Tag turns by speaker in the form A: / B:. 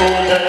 A: Oh.